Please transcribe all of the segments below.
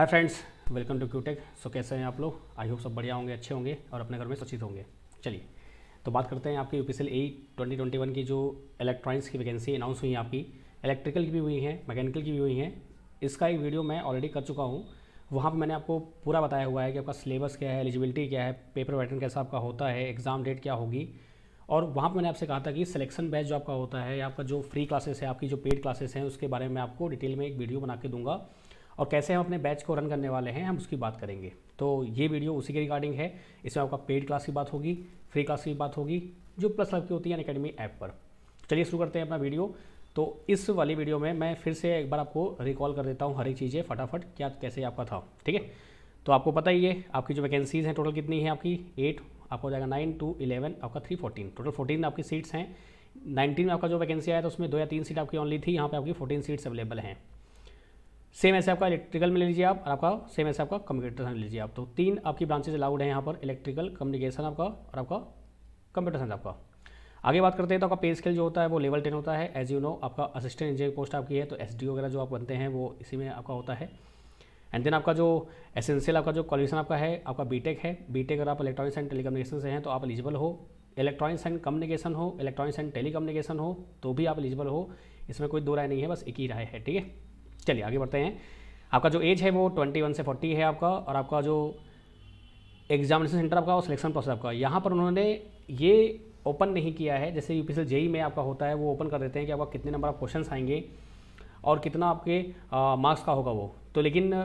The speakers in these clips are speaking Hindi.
Hi friends welcome to QTech so कैसे हैं आप लोग? आई होप सब बढ़िया होंगे, अच्छे होंगे और अपने घर में सुरक्षित होंगे। चलिए तो बात करते हैं आपकी U P A twenty twenty की जो इलेक्ट्रॉनिक्स की वैकेंसी अनाउंस हुई है आपकी। इलेक्ट्रिकल की भी हुई है मैकेनिकल की भी हुई है। इसका एक वीडियो मैं ऑलरेडी कर चुका हूँ। वहाँ पर मैंने आपको पूरा बताया हुआ है कि आपका सिलेबस क्या है एलिजिबिलिटी क्या है पेपर पैटर्न कैसा आपका होता है एग्ज़ाम डेट क्या होगी। और वहाँ पर मैंने आपसे कहा था कि सिलेक्शन बैच जो आपका होता है या आपका जो फ्री क्लासेस है, आपकी जो पेड क्लासेस हैं, उसके बारे में आपको डिटेल में एक वीडियो बना के दूँगा। और कैसे हम अपने बैच को रन करने वाले हैं, हम उसकी बात करेंगे। तो ये वीडियो उसी के रिगार्डिंग है। इसमें आपका पेड क्लास की बात होगी फ्री क्लास की बात होगी, जो प्लस लाइफ की होती है अकेडमी ऐप पर। चलिए शुरू करते हैं अपना वीडियो। तो इस वाली वीडियो में मैं फिर से एक बार आपको रिकॉल कर देता हूँ हर एक चीज़ें फटाफट, क्या, कैसे आपका था, ठीक है? तो आपको पता ही है, आपकी जो वैकेंसीज़ हैं टोटल कितनी है आपकी? एट आपका हो जाएगा नाइन टू इलेवन आपका थ्री फोर्टीन टोटल फोर्टीन आपकी सीट्स हैं। नाइनटीन में आपका जो वैकेंसी आया था, उसमें दो या तीन सीट आपकी ऑनली थी, यहाँ पे आपकी फोर्टीन सीट्स अवेलेबल हैं। सेम ऐसे आपका इलेक्ट्रिकल में ले लीजिए आप और आपका सेम ऐसे आपका कम्युनिकेटर साइंस लीजिए आप। तो तीन आपकी ब्रांचेज अलाउड है यहाँ पर इलेक्ट्रिकल कम्युनिकेशन आपका और आपका कंप्यूटर साइंस आपका। आगे बात करते हैं तो आपका पे स्केल जो होता है वो लेवल टेन होता है। एज यू नो आपका असिस्टेंट इंजीनियर पोस्ट आपकी है तो एसडीओ वगैरह जो आप बनते हैं वो इसी में आपका होता है। एंड देन आपका जो एसेंशियल आपका जो क्वालिफिकेशन आपका है, आपका बीटेक है। बीटेक अगर आप इलेक्ट्रॉनिक्स एंड टेलीकम्युनिकेशन से हैं तो आप एलिजिबल हो। इलेक्ट्रॉनिक्स एंड कम्युनिकेशन हो इलेक्ट्रॉनिक्स एंड टेलीकम्युनिकेशन हो तो भी आप एलिजिबल हो। इसमें कोई दो राय नहीं है, बस एक ही राय है, ठीक है? चलिए आगे बढ़ते हैं। आपका जो एज है वो ट्वेंटी वन से फोर्टी है आपका और आपका जो एग्जामिनेशन सेंटर आपका और सिलेक्शन प्रोसेस आपका। यहाँ पर उन्होंने ये ओपन नहीं किया है। जैसे यू पी जेई में आपका होता है, वो ओपन कर देते हैं कि आपका कितने नंबर ऑफ़ क्वेश्चन आएँगे और कितना आपके मार्क्स का होगा वो। तो लेकिन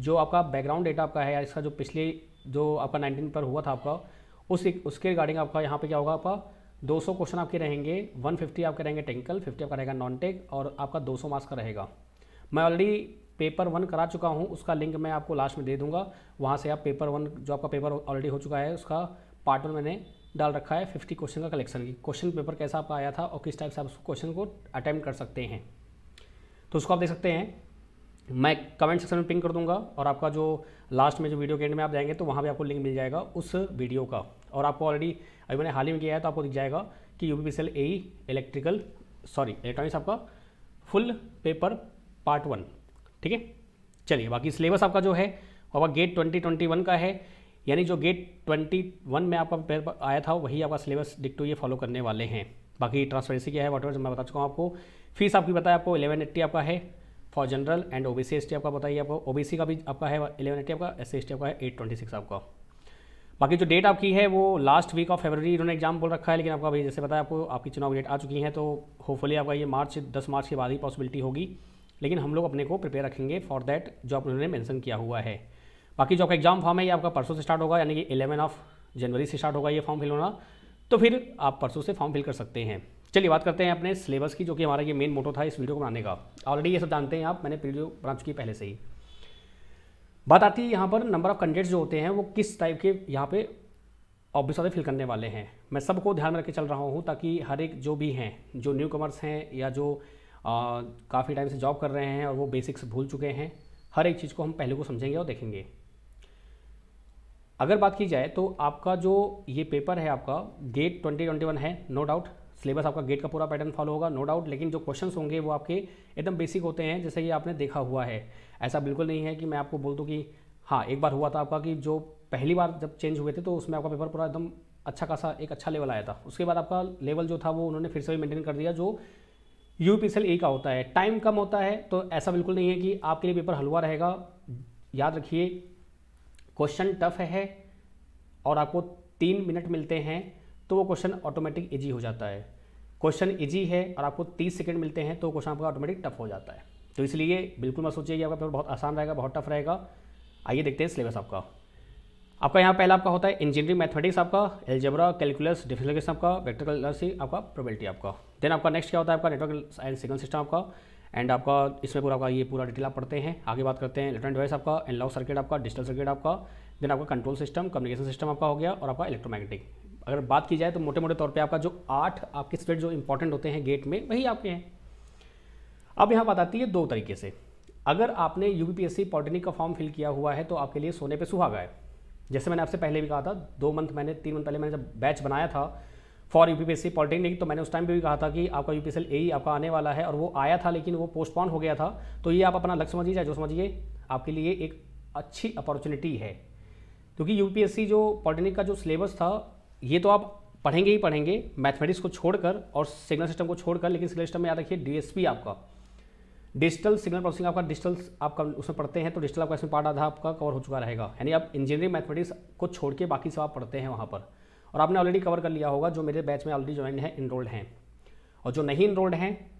जो आपका बैकग्राउंड डेटा आपका है या इसका जो पिछले जो आपका नाइनटीन पर हुआ था आपका, उस उसके रिगार्डिंग आपका यहाँ पे क्या होगा आपका 200 क्वेश्चन आपके रहेंगे 150 आपके रहेंगे टेक्निकल 50 आपका रहेगा नॉन टेक और आपका 200 मार्क्स का रहेगा। मैं ऑलरेडी पेपर वन करा चुका हूँ, उसका लिंक मैं आपको लास्ट में दे दूँगा। वहाँ से आप पेपर वन जो आपका पेपर ऑलरेडी हो चुका है, उसका पार्ट वन मैंने डाल रखा है फिफ्टी क्वेश्चन का कलेक्शन की। क्वेश्चन पेपर कैसा आपका आया था और किस टाइप से आप उस क्वेश्चन को अटैम्प्ट कर सकते हैं। तो उसको आप देख सकते हैं। मैं कमेंट सेक्शन में पिंक कर दूँगा और आपका जो लास्ट में जो वीडियो के एंड में आप जाएँगे तो वहाँ भी आपको लिंक मिल जाएगा उस वीडियो का। और आपको ऑलरेडी अभी मैंने हाल ही में किया है तो आपको दिख जाएगा कि U P P C L A electrical sorry electronics आपका फुल पेपर पार्ट वन, ठीक है? चलिए, बाकी सिलेबस आपका जो है आपका गेट ट्वेंटी ट्वेंटी वन का है। यानी जो गेट ट्वेंटी वन में आपका पेपर आया था, वही आपका सिलेबस डिक्टो ये फॉलो करने वाले हैं। बाकी ट्रांसपेरेंसी क्या है वॉट मैं बता चुका हूँ आपको। फ़ीस आपकी बताया आपको इलेवन एट्टी आपका है for general and O B S T आपका बताइए आपको। ओ बी सी का भी आपका है इलेवन एट्टी आपका एस सी एस टी आपका है एट ट्वेंटी सिक्स आपका। बाकी जो डेट आपकी है, वो लास्ट वीक ऑफ़ फेबररी इन्होंने एग्ज़ाम बोल रखा है, लेकिन आपका अभी जैसे बताया आपको, आपकी चुनाव डेट आ चुकी है तो होपफुली आपका ये मार्च दस मार्च के बाद ही पॉसिबिलिटी होगी। लेकिन हम लोग अपने को प्रिपेयर रखेंगे फॉर दैट जो आप उन्होंने मैंसन किया हुआ है। बाकी जो आपका एग्ज़ाम फॉर्म है, ये आपका परसों से स्टार्ट होगा, यानी कि इलेवन ऑफ़ जनवरी से स्टार्ट होगा ये फॉर्म फिल होना। तो फिर आप परसों से फॉर्म फिल कर सकते हैं। चलिए बात करते हैं अपने सिलेबस की, जो कि हमारा ये मेन मोटो था इस वीडियो को बनाने का। ऑलरेडी ये सब जानते हैं आप, मैंने वीडियो बना चुकी पहले से ही। बात आती है यहाँ पर नंबर ऑफ़ कैंडिडेट्स जो होते हैं, वो किस टाइप के यहाँ पे ऑब्वियस वाले फिल करने वाले हैं। मैं सबको ध्यान में रख के चल रहा हूँ ताकि हर एक जो भी हैं, जो न्यू कमर्स हैं या जो काफ़ी टाइम से जॉब कर रहे हैं और वो बेसिक्स भूल चुके हैं। हर एक चीज़ को हम पहले को समझेंगे और देखेंगे। अगर बात की जाए तो आपका जो ये पेपर है आपका गेट 2021 है नो डाउट सिलेबस आपका गेट का पूरा पैटर्न फॉलो होगा नो डाउट लेकिन जो क्वेश्चंस होंगे वो आपके एकदम बेसिक होते हैं, जैसे कि आपने देखा हुआ है। ऐसा बिल्कुल नहीं है कि मैं आपको बोल दूँ कि हाँ एक बार हुआ था आपका कि जो पहली बार जब चेंज हुए थे तो उसमें आपका पेपर पूरा एकदम अच्छा खासा, एक अच्छा लेवल आया था। उसके बाद आपका लेवल जो था वो उन्होंने फिर से भी मेंटेन कर दिया, जो यू पी का होता है टाइम कम होता है तो ऐसा बिल्कुल नहीं है कि आपके लिए पेपर हलवा रहेगा। याद रखिए क्वेश्चन टफ है और आपको तीन मिनट मिलते हैं तो वो क्वेश्चन ऑटोमेटिक इजी हो जाता है। क्वेश्चन इजी है और आपको तीस सेकंड मिलते हैं तो क्वेश्चन आपका ऑटोमेटिक टफ हो जाता है। तो इसलिए बिल्कुल मत सोचिए कि आपका पेपर बहुत आसान रहेगा, बहुत टफ रहेगा। आइए देखते हैं सिलेबस आपका। आपका यहाँ पहला आपका होता है इंजीनियरिंग मैथमेटिक्स आपका एल्जेब्रा कैलकुलस डिफरेंशिएशन आपका वेक्टर कैलकुलस आपका प्रोबेबिलिटी आपका। देन आपका नेक्स्ट क्या होता है? आपका नेटवर्क एंड सिग्नल सिस्टम आपका एंड आपका इसमें पूरा आपका ये पूरा डिटेल आप पढ़ते हैं। आगे बात करते हैं इलेक्ट्रॉनिक डिवाइस आपका एनलॉग सर्किट आपका डिजिटल सर्किट आपका देन आपका कंट्रोल सिस्टम कम्युनिकेशन सिस्टम आपका हो गया, और आपका इलेक्ट्रोमैग्नेटिक अगर बात की जाए तो मोटे मोटे तौर पे आपका जो आठ आपके स्टेट जो इंपॉर्टेंट होते हैं गेट में, वही आपके हैं। अब यहाँ बात आती है दो तरीके से। अगर आपने यू पी पॉलिटेक्निक का फॉर्म फिल किया हुआ है तो आपके लिए सोने पर सुहागा है। जैसे मैंने आपसे पहले भी कहा था, दो मंथ मैंने, तीन मंथ पहले मैंने जब बैच बनाया था for U P S C polytechnic तो मैंने उस टाइम पे भी कहा था कि आपका यू पी एस एल आपका आने वाला है और वो आया था, लेकिन वो पोस्टपोन हो गया था। तो ये आप अपना लक्ष्य समझिए, चाहे जो समझिए, आपके लिए एक अच्छी अपॉर्चुनिटी है। क्योंकि यूपीएससी जो पॉलिटेक्निक का जो सिलेबस था, ये तो आप पढ़ेंगे ही पढ़ेंगे मैथमेटिक्स को छोड़कर और सिग्नल सिस्टम को छोड़कर, लेकिन सिग्नल सिस्टम में याद रखिए डीएसपी आपका। डिजिटल सिग्नल प्रोसेसिंग आपका डिजिटल आपका उसमें पढ़ते हैं तो डिजिटल आपका इसमें पार्ट आधा आपका कवर हो चुका रहेगा। यानी आप इंजीनियरिंग मैथमेटिक्स को छोड़ के बाकी सब आप पढ़ते हैं वहाँ पर। और आपने ऑलरेडी कवर कर लिया होगा, जो मेरे बैच में ऑलरेडी ज्वाइन है इनरोल्ड हैं। और जो नहीं इनरोल्ड हैं,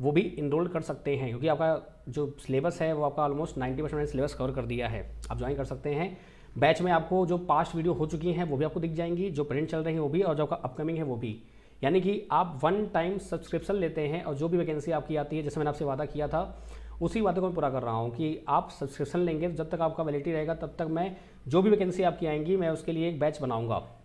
वो भी इनरोल्ड कर सकते हैं, क्योंकि आपका जो सिलेबस है, वो आपका almost ninety percent syllabus cover कर दिया है। आप ज्वाइन कर सकते हैं। बैच में आपको जो पास्ट वीडियो हो चुकी हैं, वो भी आपको दिख जाएँगी, जो प्रिंट चल रही है, वो भी, और जो आपका अपकमिंग है, वो भी। यानी कि आप वन टाइम सब्सक्रिप्शन लेते हैं, और जो भी वैकेंसी आपकी आती है, जैसे मैंने आपसे वादा किया था, उसी बातों को मैं पूरा कर रहा हूँ कि आप सब्सक्रिप्शन लेंगे, जब तक आपका वैलिडिटी रहेगा, तब तक मैं जो भी वैकेंसी आपकी आएँगी, मैं उसके लिए एक बैच बनाऊँगा।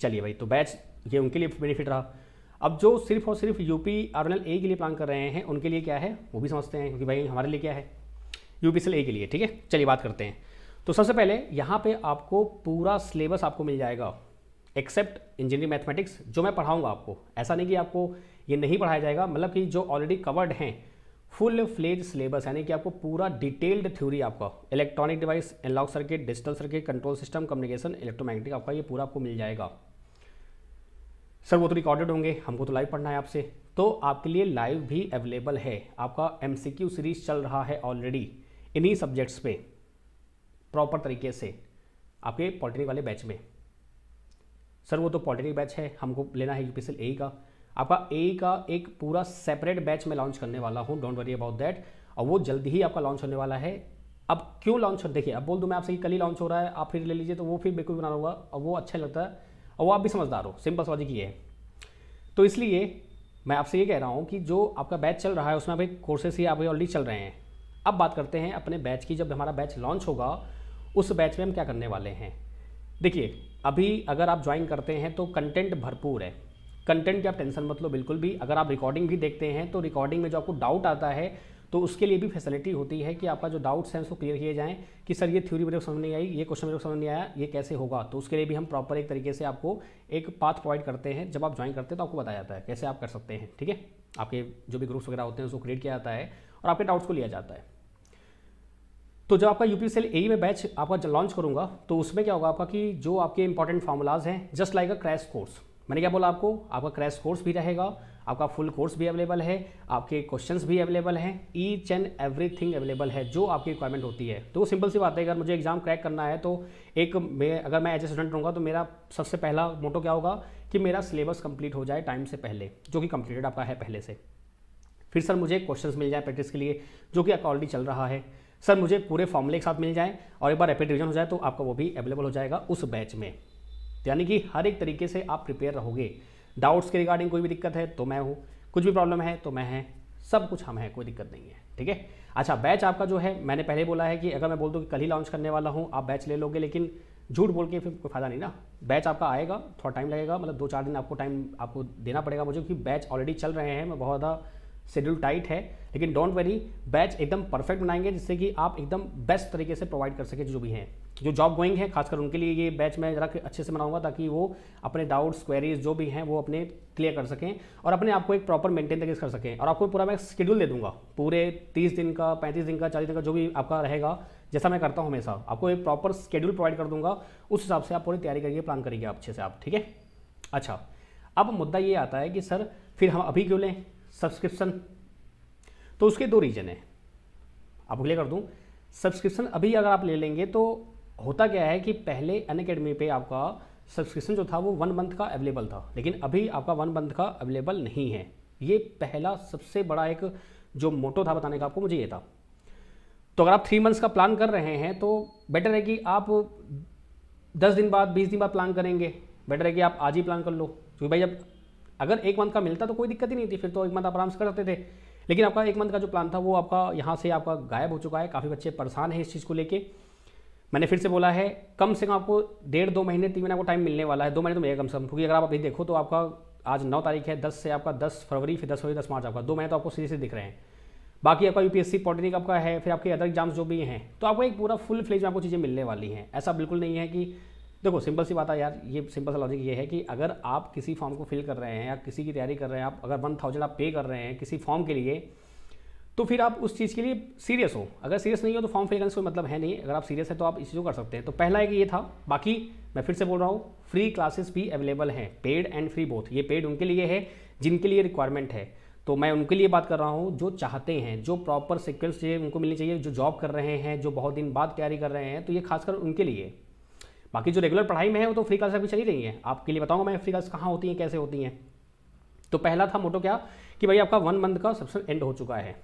चलिए भाई तो बैच, ये उनके लिए बेनिफिट रहा। अब जो सिर्फ़ और सिर्फ़ यूपी आर एन ए के लिए प्लान कर रहे हैं, उनके लिए क्या है? वो भी समझते हैं, क्योंकि भाई हमारे लिए क्या है? यूपी ए के लिए, ठीक है? चलिए बात करते हैं। तो सबसे पहले यहाँ पे आपको पूरा सिलेबस आपको मिल जाएगा एक्सेप्ट इंजीनियरिंग मैथमेटिक्स जो मैं पढ़ाऊँगा आपको। ऐसा नहीं कि आपको ये नहीं पढ़ाया जाएगा मतलब कि जो ऑलरेडी कवर्ड हैं फुल फ्लेज सिलेबस यानी कि आपको पूरा डिटेल्ड थ्योरी आपका electronic device analog circuit digital circuit control system communication electromagnetic आपका ये पूरा आपको मिल जाएगा। सर, वो तो रिकॉर्डेड होंगे, हमको तो लाइव पढ़ना है आपसे। तो आपके लिए लाइव भी अवेलेबल है। आपका एमसीक्यू सीरीज़ चल रहा है ऑलरेडी इन्हीं सब्जेक्ट्स पे प्रॉपर तरीके से, आपके पॉलिटेक्निक वाले बैच में। सर, वो तो पॉलिटेक्निक बैच है, हमको लेना है यूपीएसएल ए का। आपका ए का एक पूरा सेपरेट बैच में लॉन्च करने वाला हूँ डोंट वरी अबाउट दैट और वो जल्दी ही आपका लॉन्च होने वाला है। अब क्यों लॉन्च हो देखिए, अब बोल दूँ मैं आपसे कल ही लॉन्च हो रहा है, आप फिर ले लीजिए तो वो फिर बिल्कुल बना होगा। और वो अच्छा लगता है और आप भी समझदार हो सिंपल सवाजी की है। तो इसलिए मैं आपसे ये कह रहा हूँ कि जो आपका बैच चल रहा है, उसमें अभी कोर्सेस ही अभी ऑलरेडी चल रहे हैं। अब बात करते हैं अपने बैच की, जब हमारा बैच लॉन्च होगा, उस बैच में हम क्या करने वाले हैं? देखिए, अभी अगर आप ज्वाइन करते हैं तो कंटेंट भरपूर है। कंटेंट की आप टेंशन मत लो, बिल्कुल भी। अगर आप रिकॉर्डिंग भी देखते हैं तो रिकॉर्डिंग में जो आपको डाउट आता है तो उसके लिए भी फैसिलिटी होती है कि आपका जो डाउट्स हैं उसको क्लियर किए जाएँ कि सर, ये थ्योरी मेरे को समझ नहीं आई, ये क्वेश्चन मेरे को समझ नहीं आया, ये कैसे होगा? तो उसके लिए भी हम प्रॉपर एक तरीके से आपको एक पाथ प्रोवाइड करते हैं। जब आप ज्वाइन करते हैं तो आपको बताया जाता है कैसे आप कर सकते हैं, ठीक है? आपके जो भी ग्रुप्स वगैरह होते हैं उसको क्रिएट किया जाता है और आपके डाउट्स को लिया जाता है। तो जब आपका यूपी सेल ए में बैच आपका लॉन्च करूँगा तो उसमें क्या होगा आपका कि जो आपके इंपॉर्टेंट फार्मूलाज हैं just like a crash course मैंने क्या बोला आपको? आपका क्रैश कोर्स भी रहेगा आपका फुल कोर्स भी अवेलेबल है, आपके क्वेश्चंस भी अवेलेबल हैं ईच एंड एवरीथिंग अवेलेबल है, जो आपकी रिक्वायरमेंट होती है। तो सिंपल सी बात है, अगर मुझे एग्ज़ाम क्रैक करना है तो एक मैं, अगर मैं एज ए स्टूडेंट रहूँगा तो मेरा सबसे पहला मोटो क्या होगा? कि मेरा सिलेबस कंप्लीट हो जाए टाइम से पहले, जो कि कंप्लीटेड आपका है पहले से। फिर सर मुझे क्वेश्चंस मिल जाए प्रैक्टिस के लिए, जो कि ऑलरेडी चल रहा है। सर मुझे पूरे फॉर्मूले के साथ मिल जाए, और एक बार रैपिड रिविजन हो जाए तो आपका वो भी अवेलेबल हो जाएगा उस बैच में। यानी कि हर एक तरीके से आप प्रिपेयर रहोगे। डाउट्स के रिगार्डिंग कोई भी दिक्कत है तो मैं हूँ। कुछ भी प्रॉब्लम है तो मैं है। सब कुछ हम हैं, कोई दिक्कत नहीं है, ठीक है? अच्छा बैच आपका जो है, मैंने पहले बोला है कि अगर मैं बोल दूँ कि कल ही लॉन्च करने वाला हूँ, आप बैच ले लोगे, लेकिन झूठ बोल के फिर कोई फ़ायदा नहीं ना। बैच आपका आएगा, थोड़ा टाइम लगेगा मतलब दो चार दिन आपको टाइम आपको देना पड़ेगा मुझे, क्योंकि बैच ऑलरेडी चल रहे हैं, मैं बहुत ज़्यादा शेड्यूल टाइट है, लेकिन डोंट वेरी बैच एकदम परफेक्ट बनाएँगे जिससे कि आप एकदम बेस्ट तरीके से प्रोवाइड कर सके जो भी हैं। जो जॉब गोइंग है, खासकर उनके लिए ये बैच मैं जरा अच्छे से बनाऊँगा ताकि वो अपने डाउट्स क्वेरीज जो भी हैं वो अपने क्लियर कर सकें और अपने आप को एक प्रॉपर मेंटेन तरीके से कर सकें। और आपको पूरा मैं शेड्यूल दे दूँगा। पूरे तीस दिन का, पैंतीस दिन का, चालीस दिन का जो भी आपका रहेगा, जैसा मैं करता हूँ हमेशा। आपको एक प्रॉपर शेड्यूल प्रोवाइड कर दूँगा, उस हिसाब से आप पूरी तैयारी करिए प्लान करिए आप अच्छे से आप, ठीक है? अच्छा अब मुद्दा ये आता है कि सर, फिर हम अभी क्यों लें? सब्सक्रिप्शन तो उसके दो रीजन है। आपको क्लियर कर दूँ? सब्सक्रिप्शन अभी अगर आप ले लेंगे तो होता क्या है कि पहले अन अकेडमी पे आपका सब्सक्रिप्शन जो था वो वन मंथ का अवेलेबल था, लेकिन अभी आपका वन मंथ का अवेलेबल नहीं है। ये पहला सबसे बड़ा एक जो मोटो था बताने का आपको, मुझे ये था। तो अगर आप थ्री मंथ्स का प्लान कर रहे हैं तो बेटर है कि आप दस दिन बाद, बीस दिन बाद प्लान करेंगे। बेटर है कि आप आज ही प्लान कर लो। क्योंकि भाई जब अगर एक मंथ का मिलता तो कोई दिक्कत ही नहीं थी, फिर तो एक मंथ आप आराम से कर सकते थे। लेकिन आपका एक मंथ का जो प्लान था, वो आपका यहाँ से आपका गायब हो चुका है। काफ़ी बच्चे परेशान हैं इस चीज़ को लेके। मैंने फिर से बोला है, कम से कम आपको डेढ़ दो महीने, तीन महीने आपको टाइम मिलने वाला है। दो महीने तो मिलेगा कम से कम, क्योंकि अगर आप अभी देखो तो आपका आज नौ तारीख है, दस से आपका दस फरवरी, फिर दस फरवरी, दस मार्च आपका। दो महीने तो आपको सीधे से दिख रहे हैं। बाकी आपका यूपीएससी पॉलिटेक्निक आपका है, फिर आपके अदर एग्ज़ाम्स जो भी हैं तो आपको एक पूरा फुल फ्लेज में आपको चीज़ें मिलने वाली हैं। ऐसा बिल्कुल नहीं है कि देखो सिंपल सी बात है यार, ये सिंपल सा लॉजिक ये है कि अगर आप किसी फॉर्म को फिल कर रहे हैं या किसी की तैयारी कर रहे हैं, आप अगर वन थाउज़ेंड आप पे कर रहे हैं किसी फॉर्म के लिए तो फिर आप उस चीज़ के लिए सीरियस हो। अगर सीरियस नहीं हो तो फॉर्म फिल करने से कोई मतलब है नहीं। अगर आप सीरियस है तो आप इस चीज़ को कर सकते हैं। तो पहला एक ये था, बाकी मैं फिर से बोल रहा हूँ फ्री क्लासेस भी अवेलेबल हैं पेड एंड फ्री बोथ ये पेड उनके लिए है, जिनके लिए रिक्वायरमेंट है। तो मैं उनके लिए बात कर रहा हूँ जो चाहते हैं, जो प्रॉपर सिक्वेंस चाहिए उनको मिलनी चाहिए, जो जॉब कर रहे हैं, जो बहुत दिन बाद तैयारी कर रहे हैं तो ये खासकर उनके लिए। बाकी जो रेगुलर पढ़ाई में है, वो तो फ्री क्लास अभी चली रही है। आपके लिए बताऊँगा मैं फ्री क्लास कहाँ होती हैं, कैसे होती हैं। तो पहला था मोटो क्या, कि भाई आपका वन मंथ का सबसे एंड हो चुका है।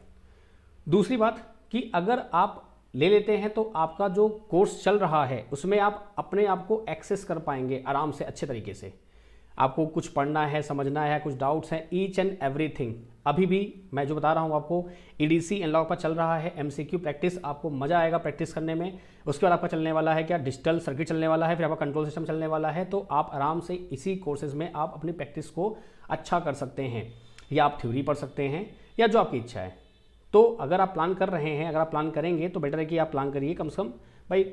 दूसरी बात कि अगर आप ले लेते हैं तो आपका जो कोर्स चल रहा है, उसमें आप अपने आप को एक्सेस कर पाएँगे आराम से अच्छे तरीके से। आपको कुछ पढ़ना है, समझना है, कुछ डाउट्स हैं ईच एंड एवरीथिंग अभी भी मैं जो बता रहा हूँ आपको ई डी सी एनलॉग पर चल रहा है एम सी क्यू प्रैक्टिस आपको मज़ा आएगा प्रैक्टिस करने में। उसके बाद आपका चलने वाला है क्या? डिजिटल सर्किट चलने वाला है, फिर आपका कंट्रोल सिस्टम चलने वाला है तो आप आराम से इसी कोर्सेज में आप अपनी प्रैक्टिस को अच्छा कर सकते हैं, या आप थ्योरी पढ़ सकते हैं, या जो आपकी इच्छा है। तो अगर आप प्लान कर रहे हैं, अगर आप प्लान करेंगे तो बेटर है कि आप प्लान करिए कम से कम, भाई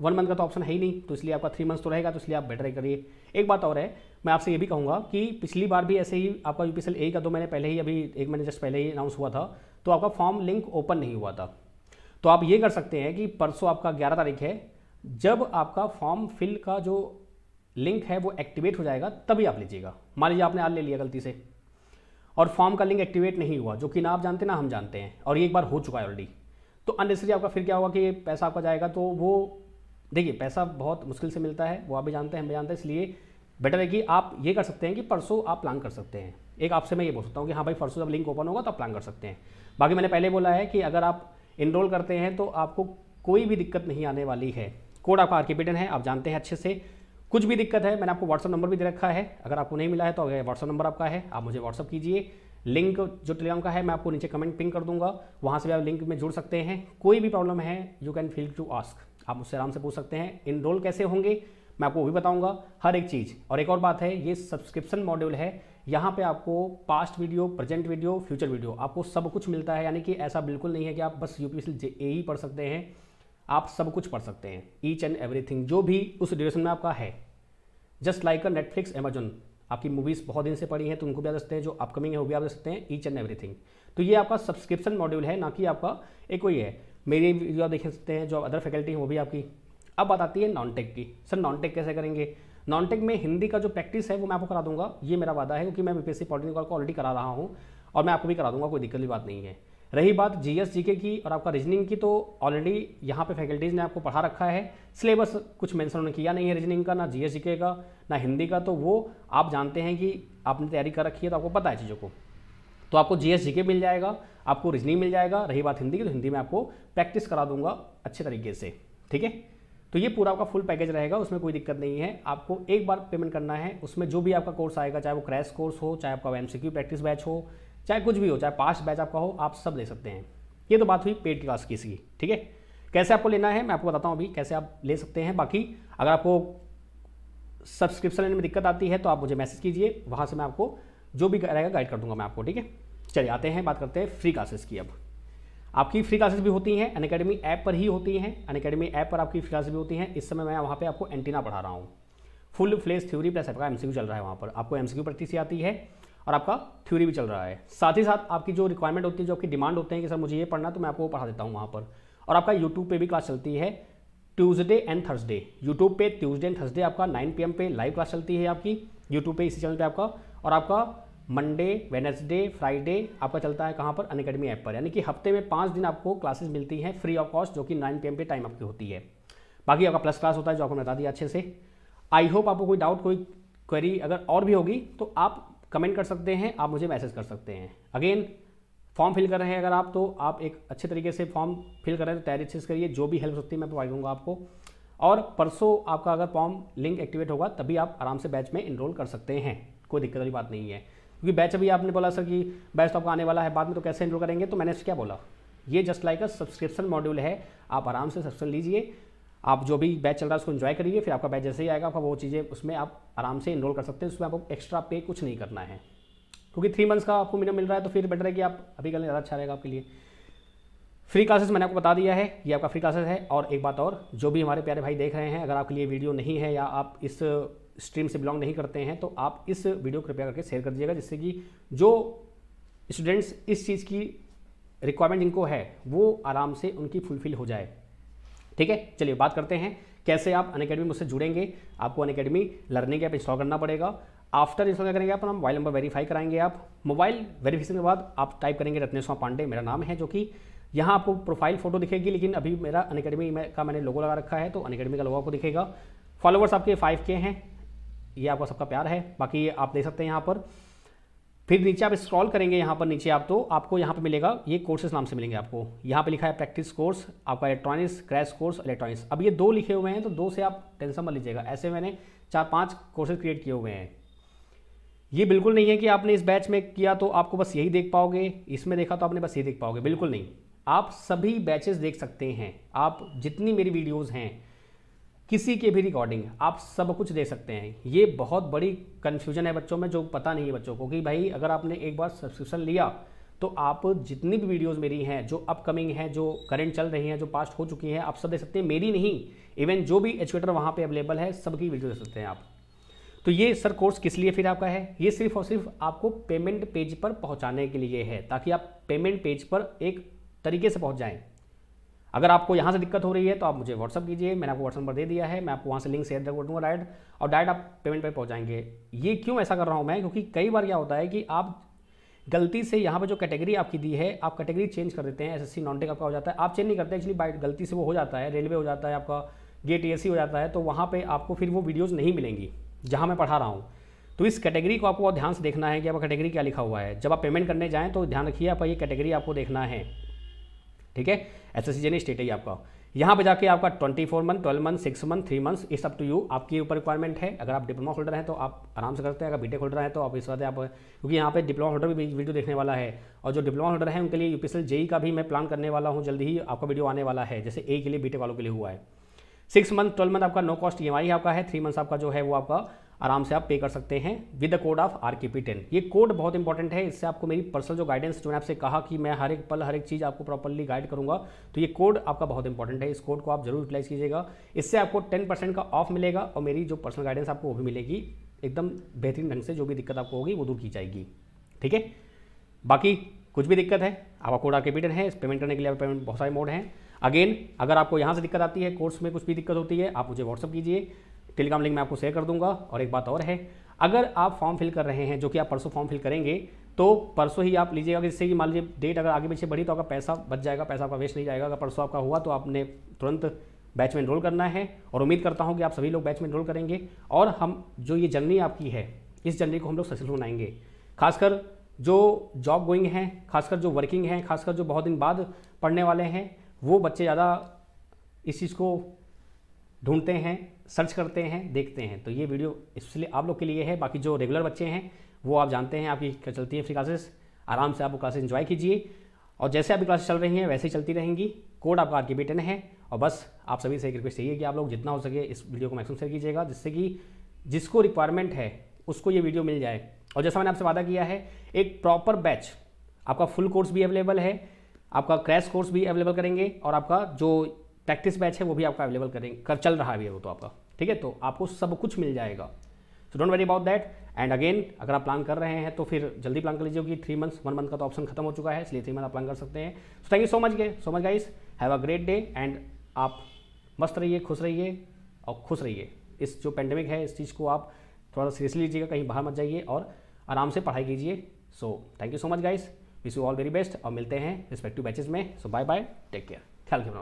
वन मंथ का तो ऑप्शन है ही नहीं तो इसलिए आपका थ्री मंथ्स तो रहेगा तो इसलिए आप बेटर करिए। एक बात और है मैं आपसे ये भी कहूँगा कि पिछली बार भी ऐसे ही आपका यू पी का तो मैंने पहले ही अभी एक महीने जस्ट पहले ही अनाउंस हुआ था तो आपका फॉर्म लिंक ओपन नहीं हुआ था। तो आप ये कर सकते हैं कि परसों आपका ग्यारह तारीख है, जब आपका फॉर्म फिल का जो लिंक है वो एक्टिवेट हो जाएगा, तभी आप लीजिएगा। मान लीजिए आपने आज ले लिया गलती से, और फॉर्म का लिंक एक्टिवेट नहीं हुआ, जो कि ना आप जानते, ना हम जानते हैं, और ये एक बार हो चुका है ऑलरेडी तो अननेसरी आपका फिर क्या होगा कि पैसा आपका जाएगा तो वो, देखिए, पैसा बहुत मुश्किल से मिलता है, वो आप भी जानते हैं, हम भी जानते हैं, इसलिए बेटर है कि आप ये कर सकते हैं कि परसों आप प्लान कर सकते हैं। एक आपसे मैं ये बोल सकता हूँ कि हाँ भाई, परसों जब लिंक ओपन होगा तो आप प्लान कर सकते हैं। बाकी मैंने पहले बोला है कि अगर आप इनरोल करते हैं तो आपको कोई भी दिक्कत नहीं आने वाली है। कोड आपका आर्किपेटन है, आप जानते हैं अच्छे से। कुछ भी दिक्कत है, मैंने आपको व्हाट्सअप नंबर भी दे रखा है। अगर आपको नहीं मिला है तो अगर व्हाट्सअप नंबर आपका है, आप मुझे व्हाट्सअप कीजिए। लिंक जो टेलीग्राम का है, मैं आपको नीचे कमेंट पिंग कर दूँगा। वहाँ से भी आप लिंक में जुड़ सकते हैं। कोई भी प्रॉब्लम है you can feel to ask आप मुझसे आराम से पूछ सकते हैं इनरोल कैसे होंगे? मैं आपको वो भी बताऊँगा, हर एक चीज़। और एक और बात है, ये सब्सक्रिप्शन मॉड्यूल है, यहाँ पे आपको past video present video future video आपको सब कुछ मिलता है। यानी कि ऐसा बिल्कुल नहीं है कि आप बस यू पी ही पढ़ सकते हैं, आप सब कुछ पढ़ सकते हैं ईच एंड एवरीथिंग जो भी उस ड्यूरेशन में आपका है। Just like a Netflix Amazon आपकी मूवीज़ बहुत दिन से पड़ी हैं तो उनको भी आ सकते हैं, जो अपकमिंग है, वो भी आ सकते हैं ईच एंड एवरीथिंग तो ये आपका सब्सक्रिप्शन मॉड्यूल है, ना कि आपका एक वही है, मेरी वीडियो देख सकते हैं, जो अदर फैकल्टी है, वो भी आपकी। अब बात आती है नॉन टेक की। सर नॉन टेक कैसे करेंगे? नॉन टेक में हिंदी का जो प्रैक्टिस है, वो मैं आपको करा दूँगा। ये मेरा वादा है, क्योंकि मैं बीपीएससी पॉलिटिकल को ऑलरेडी करा रहा हूँ, और मैं आपको भी करा दूँगा, कोई दिक्कत की बात नहीं है। रही बात जी एस जी के और आपका रीजनिंग की तो ऑलरेडी यहाँ पे फैकल्टीज़ ने आपको पढ़ा रखा है। सिलेबस कुछ मेंशन उन्होंने किया नहीं है रीजनिंग का, ना जी एस जी के, ना हिंदी का तो वो आप जानते हैं कि आपने तैयारी कर रखी है तो आपको पता है चीज़ों को। तो आपको जी एस जी के मिल जाएगा, आपको रीजनिंग मिल जाएगा। रही बात हिंदी की तो हिंदी में आपको प्रैक्टिस करा दूँगा अच्छे तरीके से। ठीक है? तो ये पूरा आपका फुल पैकेज रहेगा, उसमें कोई दिक्कत नहीं है। आपको एक बार पेमेंट करना है, उसमें जो भी आपका कोर्स आएगा, चाहे वो क्रैश कोर्स हो, चाहे आपका एमसीक्यू प्रैक्टिस बैच हो, चाहे कुछ भी हो, चाहे पास्ट बैच आपका हो, आप सब ले सकते हैं। ये तो बात हुई पेड क्लास की इसकी, ठीक है? कैसे आपको लेना है, मैं आपको बताता हूँ अभी कैसे आप ले सकते हैं। बाकी अगर आपको सब्सक्रिप्शन लेने में दिक्कत आती है तो आप मुझे मैसेज कीजिए, वहाँ से मैं आपको जो भी रहेगा गाइड कर दूँगा मैं आपको, ठीक है? चलिए आते हैं, बात करते हैं फ्री क्लासेस की अब। आपकी फ्री क्लासेस भी होती हैं अन अकेडमी ऐप पर ही होती हैं अन अकेडमी ऐप पर आपकी फ्री क्लासेस भी होती हैं। इस समय मैं वहाँ पे आपको एंटीना पढ़ा रहा हूँ। फुल फ्लेस थ्योरी प्लस आपका एमसीक्यू चल रहा है वहाँ पर। आपको एमसीक्यू प्रैक्टिस आती है और आपका थ्योरी भी चल रहा है। साथ ही साथ आपकी जो रिक्वायरमेंट होती है, जो आपकी डिमांड होते हैं कि सर मुझे ये पढ़ना तो मैं आपको पढ़ा देता हूँ वहाँ पर। और आपका यूट्यूब पे भी क्लास चलती है ट्यूसडे एंड थर्सडे यूट्यूब पे ट्यूसडे एंड थर्सडे आपका 9 पीएम पे लाइव क्लास चलती है आपकी। यूट्यूब पे इसी चैनल पे आपका और आपका मंडे वेनसडे फ्राइडे आपका चलता है कहाँ पर? अन अकेडमी ऐप पर। यानी कि हफ़्ते में पाँच दिन आपको क्लासेस मिलती हैं फ्री ऑफ़ कॉस्ट जो कि नाइन पीएम पे टाइम आपकी होती है। बाकी आपका प्लस क्लास होता है, जो आपको बता दिया अच्छे से। आई होप आपको कोई डाउट कोई क्वेरी अगर और भी होगी तो आप कमेंट कर सकते हैं, आप मुझे मैसेज कर सकते हैं। अगेन फॉर्म फिल कर रहे हैं अगर आप तो आप एक अच्छे तरीके से फॉर्म फिल कर रहे हैं तो तैयारी अच्छे से करिए। जो भी हेल्प होती है, मैं प्रोवाइड करूँगा आपको। और परसों आपका अगर फॉर्म लिंक एक्टिवेट होगा, तभी आप आराम से बैच में इनरोल कर सकते हैं। कोई दिक्कत वाली बात नहीं है। क्योंकि बैच अभी आपने बोला सर कि बैच तो आपका आने वाला है, बाद में तो कैसे इनरोल करेंगे? तो मैंने क्या बोला? ये just like a subscription module है। आप आराम से सब्सक्रिप्शन लीजिए। आप जो भी बैच चल रहा है उसको इन्जॉय करिए, फिर आपका बैच जैसे ही आएगा, आपका वो चीज़ें उसमें आप आराम से इनरोल कर सकते हैं। उसमें आपको एक्स्ट्रा पे कुछ नहीं करना है। क्योंकि थ्री मंथ्स का आपको मिनिमम मिल रहा है तो फिर बेटर है कि आप अभी कल ज़्यादा अच्छा रहेगा आपके लिए। फ्री क्लासेस मैंने आपको बता दिया है। ये आपका फ्री क्लासेस है। और एक बात और, जो भी हमारे प्यारे भाई देख रहे हैं, अगर आपके लिए वीडियो नहीं है या आप इस स्ट्रीम से बिलोंग नहीं करते हैं तो आप इस वीडियो कृपया करके शेयर कर दीजिएगा, जिससे कि जो स्टूडेंट्स इस चीज़ की रिक्वायरमेंट जिनको है, वो आराम से उनकी फुलफिल हो जाए। ठीक है? चलिए बात करते हैं, कैसे आप अन अकेडमी मुझसे जुड़ेंगे? आपको Unacademy learning app install करना पड़ेगा। आफ्टर इंस्टॉल करेंगे आप मोबाइल नंबर वेरीफाई कराएँगे आप। मोबाइल वेरीफिकेशन के बाद आप टाइप करेंगे रत्नेश्वर पांडे, मेरा नाम है, जो कि यहाँ आपको प्रोफ़ाइल फ़ोटो दिखेगी, लेकिन अभी मेरा अन अकेडमी का मैंने लोगो लगा रखा है तो अन अकेडमी का लोगो आपको दिखेगा। फॉलोवर्स आपके फाइव के हैं ये आपका सबका प्यार है। बाकी आप देख सकते हैं यहाँ पर। फिर नीचे आप स्क्रॉल करेंगे यहाँ पर, नीचे आप तो आपको यहाँ पर मिलेगा, ये कोर्सेज नाम से मिलेंगे आपको। यहाँ पे लिखा है प्रैक्टिस कोर्स आपका इलेक्ट्रॉनिक्स क्रैश कोर्स इलेक्ट्रॉनिक्स अब ये दो लिखे हुए हैं तो दो से आप टेंशन मत लीजिएगा। ऐसे मैंने चार पाँच कोर्सेज क्रिएट किए हुए हैं। ये बिल्कुल नहीं है कि आपने इस बैच में किया तो आपको बस यही देख पाओगे। इसमें देखा तो आपने बस यही देख पाओगे। बिल्कुल नहीं। आप सभी बैचेस देख सकते हैं। आप जितनी मेरी वीडियोस हैं किसी के भी रिकॉर्डिंग आप सब कुछ दे सकते हैं। ये बहुत बड़ी कन्फ्यूज़न है बच्चों में, जो पता नहीं है बच्चों को कि भाई, अगर आपने एक बार सब्सक्रिप्शन लिया तो आप जितनी भी वीडियोस मेरी हैं, जो अपकमिंग हैं, जो करंट चल रही हैं, जो पास्ट हो चुकी हैं, आप सब दे सकते हैं। मेरी नहीं इवन जो भी एजुकेटर वहाँ पे अवेलेबल है, सबकी वीडियो दे सकते हैं आप। तो ये सर कोर्स किस लिए फिर आपका है? ये सिर्फ़ और सिर्फ़ आपको पेमेंट पेज पर पहुँचाने के लिए है, ताकि आप पेमेंट पेज पर एक तरीके से पहुँच जाएँ। अगर आपको यहाँ से दिक्कत हो रही है तो आप मुझे व्हाट्सअप कीजिए, मैंने आपको व्हाट्सअप नंबर दे दिया है, मैं आपको वहाँ से लिंक शेयर कर दूँगा डायरेक्ट और डायरेक्ट आप पेमेंट पर पहुँच जाएँगे ये क्यों ऐसा कर रहा हूँ मैं? क्योंकि कई बार क्या होता है कि आप गलती से यहाँ पर जो कैटेगरी आपकी दी है, आप कैटेगरी चेंज कर देते हैं S S C non tech आपका हो जाता है। आप चेंज नहीं करते एक्चुअली बाई गलती से वो हो जाता है रेलवे हो जाता है, आपका गेट ए हो जाता है तो वहाँ पर आपको फिर वो वीडियोज़ नहीं मिलेंगी, जहाँ मैं पढ़ा रहा हूँ। तो इस कैटेगरी को आपको ध्यान से देखना है कि आपका कैटेगरी क्या लिखा हुआ है। जब आप पेमेंट करने जाएँ तो ध्यान रखिए, आपका ये कैटेगरी आपको देखना है। ठीक है? एस एस सी स्टेट है आपका। यहाँ पे जाके आपका 24 month 12 month 6 month 3 months is up to you आपके ऊपर रिक्वायरमेंट है। अगर आप डिप्लोमा होल्डर हैं तो आप आराम से करते हैं। अगर बीटेक होल्डर हैं तो आप इस बात आप, क्योंकि यहाँ पे डिप्लोमा होल्डर भी वीडियो देखने वाला है। और जो डिप्लोमा होल्डर है, उनके लिए यूपीएसएल जेई का भी मैं प्लान करने वाला हूँ। जल्दी ही आपका वीडियो आने वाला है। जैसे ए के लिए बीटेक वालों के लिए हुआ है। सिक्स मंथ ट्वेल्व मंथ आपका नो कॉस्ट ई आपका है। थ्री मंथ्स आपका जो है वो आपका आराम से आप पे कर सकते हैं with the code of R K P ten ये कोड बहुत इंपॉर्टेंट है, इससे आपको मेरी पर्सनल जो गाइडेंस जो मैंने आपसे कहा कि मैं हर एक पल, हर एक चीज़ आपको प्रॉपरली गाइड करूँगा तो ये कोड आपका बहुत इंपॉर्टेंट है। इस कोड को आप ज़रूर यूटिलाइज कीजिएगा। इससे आपको टेन परसेंट का ऑफ़ मिलेगा और मेरी जो पर्सनल गाइडेंस आपको वो भी मिलेगी। एकदम बेहतरीन ढंग से जो भी दिक्कत आपको होगी वो दूर की जाएगी। ठीक है? बाकी कुछ भी दिक्कत है, आपका code R K P ten है, इस पेमेंट करने के लिए पेमेंट बहुत सारे मोड हैं। अगेन अगर आपको यहाँ से दिक्कत आती है कोर्स में कुछ भी दिक्कत होती है, आप मुझे व्हाट्सअप कीजिए। टेलीग्राम लिंक मैं आपको शेयर कर दूँगा और एक बात और है, अगर आप फॉर्म फिल कर रहे हैं, जो कि आप परसों फॉर्म फिल करेंगे तो परसों ही आप लीजिएगा, जिससे कि मान लीजिए डेट अगर आगे पीछे बढ़ी तो आपका पैसा बच जाएगा, पैसा आपका वेस्ट नहीं जाएगा। अगर परसों आपका हुआ तो आपने तुरंत बैच में इनरोल करना है और उम्मीद करता हूँ कि आप सभी लोग बैच में इनरोल करेंगे और हम, जो ये जर्नी आपकी है, इस जर्नी को हम लोग सक्सेसफुल बनाएँगे। खासकर जो जॉब गोइंग हैं, खासकर जो वर्किंग हैं, खासकर जो बहुत दिन बाद पढ़ने वाले हैं, वो बच्चे ज़्यादा इस चीज़ को ढूंढते हैं सर्च करते हैं, देखते हैं। तो ये वीडियो इसलिए आप लोग के लिए है, बाकी जो रेगुलर बच्चे हैं, वो आप जानते हैं, आपकी क्या चलती है फ्री क्लासेस। आराम से आप वो क्लासेस इन्जॉय कीजिए। और जैसे आपकी क्लासेस चल रही हैं, वैसे ही चलती रहेंगी। कोड आपका आर के है। और बस आप सभी से एक रिक्वेस्ट चाहिए कि आप लोग जितना हो सके इस वीडियो को मैक्सिमम शेयर कीजिएगा, जिससे कि जिसको रिक्वायरमेंट है, उसको ये वीडियो मिल जाए। और जैसा मैंने आपसे वादा किया है, एक प्रॉपर बैच आपका फुल कोर्स भी अवेलेबल है, आपका क्रैश कोर्स भी अवेलेबल करेंगे, और आपका जो प्रैक्टिस बैच है, वो भी आपका अवेलेबल करेंगे कर चल रहा है वो तो आपका, ठीक है? तो आपको सब कुछ मिल जाएगा। So don't worry about that and again अगर आप प्लान कर रहे हैं तो फिर जल्दी प्लान कर लीजिए कि थ्री मंथ्स वन मंथ का तो ऑप्शन खत्म हो चुका है, इसलिए थ्री मंथ आप प्लान कर सकते हैं। So thank you so much guys so much guys have a great day and आप मस्त रहिए, खुश रहिए और खुश रहिए। इस जो पेंडेमिक है, इस चीज़ को आप थोड़ा सा सीरियसली लीजिएगा, कहीं बाहर मत जाइए और आराम से पढ़ाई कीजिए। So thank you so much guys wish you all very best और मिलते हैं रिस्पेक्टिव बैचेज में. So bye bye take care ख्याल रखना